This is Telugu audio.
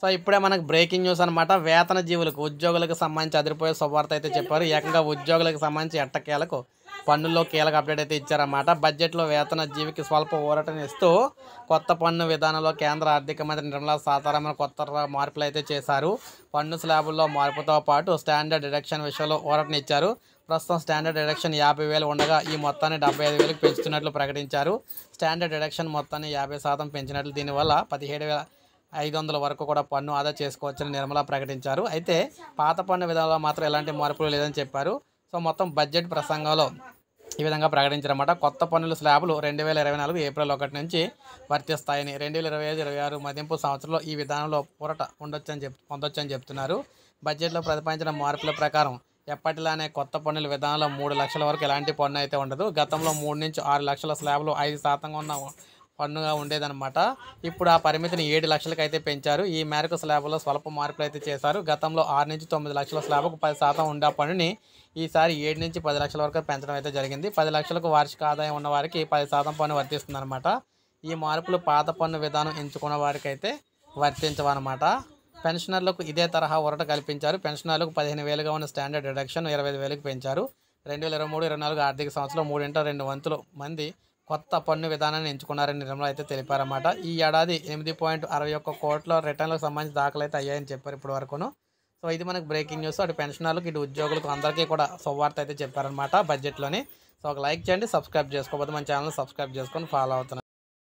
సో ఇప్పుడే మనకు బ్రేకింగ్ న్యూస్ అనమాట వేతన జీవులకు ఉద్యోగులకు సంబంధించి అదిరిపోయే శుభవార్త అయితే చెప్పారు. ఏకంగా ఉద్యోగులకు సంబంధించి ఎట్టకేలకు పన్నుల్లో కీలక అప్డేట్ అయితే ఇచ్చారన్నమాట. బడ్జెట్లో వేతన జీవికి స్వల్ప ఊరటనిస్తూ కొత్త పన్ను విధానంలో కేంద్ర ఆర్థిక మంత్రి నిర్మలా సీతారామన్ కొత్త మార్పులు అయితే చేశారు. పన్ను స్లాబుల్లో మార్పుతో పాటు స్టాండర్డ్ డిడక్షన్ విషయంలో ఊరటనిచ్చారు ప్రస్తుతం స్టాండర్డ్ డిడక్షన్ యాభై వేలు ఉండగా ఈ మొత్తాన్ని డెబ్బై ఐదు వేలకు పెంచుతున్నట్లు ప్రకటించారు. స్టాండర్డ్ డిడక్షన్ మొత్తాన్ని యాభై శాతం పెంచినట్లు దీనివల్ల పదిహేడు వేల ఐదు వందల వరకు కూడా పన్ను ఆదా చేసుకోవచ్చని నిర్మలా ప్రకటించారు. అయితే పాత పన్ను విధానంలో మాత్రం ఎలాంటి మార్పులు లేదని చెప్పారు. సో మొత్తం బడ్జెట్ ప్రసంగంలో ఈ విధంగా ప్రకటించారన్నమాట. కొత్త పన్నుల స్లాబులు రెండు వేల ఇరవై నాలుగు ఏప్రిల్ ఒకటి నుంచి వర్తిస్తాయని రెండు వేల ఇరవై ఐదు ఇరవై ఆరు మదింపు సంవత్సరంలో ఈ విధానంలో పూరట ఉండొచ్చని చెప్ పొందొచ్చని చెప్తున్నారు. బడ్జెట్లో ప్రతిపాదించిన మార్పుల ప్రకారం ఎప్పటిలానే కొత్త పన్నుల విధానంలో మూడు లక్షల వరకు ఎలాంటి పన్ను అయితే ఉండదు. గతంలో మూడు నుంచి ఆరు లక్షల స్లాబ్లు ఐదు శాతంగా ఉన్న పన్నుగా ఉండేదన్నమాట. ఇప్పుడు ఆ పరిమితిని ఏడు లక్షలకు అయితే పెంచారు. ఈ మేరకు స్లాబ్లో స్వల్ప మార్పులు అయితే చేశారు. గతంలో ఆరు నుంచి తొమ్మిది లక్షల స్లాబ్కు పది శాతం ఉండే పన్నుని ఈసారి ఏడు నుంచి పది లక్షల వరకు పెంచడం అయితే జరిగింది. పది లక్షలకు వార్షిక ఆదాయం ఉన్న వారికి పది శాతం పన్ను వర్తిస్తుందన్నమాట. ఈ మార్పులు పాత పన్ను విధానం ఎంచుకున్న వారికి అయితే వర్తించవన్నమాట. పెన్షనర్లకు ఇదే తరహా ఒరట కల్పించారు. పెన్షనర్లకు పదిహేను వేలుగా ఉన్న స్టాండర్డ్ డిడక్షన్ ఇరవై ఐదు వేలకు పెంచారు. రెండు వేల ఇరవై మూడు ఇరవై నాలుగు ఆర్థిక సంవత్సరంలో మూడింట రెండు వంతులు మంది కొత్త పన్ను విధానాన్ని ఎంచుకున్నారని నిర్మల అయితే తెలిపారన్నమాట. ఈ ఏడాది ఎనిమిది పాయింట్ అరవై ఒక్క కోట్ల రిటర్న్లకు సంబంధించి దాఖలు అయితే అయ్యాయని చెప్పారు ఇప్పటి వరకును. సో ఇది మనకు బ్రేకింగ్ న్యూస్. అటు పెన్షనర్లకు ఇటు ఉద్యోగులకు అందరికీ కూడా సువార్త అయితే చెప్పారనమాట బడ్జెట్లోని. సో ఒక లైక్ చేయండి సబ్స్క్రైబ్ చేసుకోకపోతే మన ఛానల్ సబ్స్క్రైబ్ చేసుకొని ఫాలో అవుతున్నాను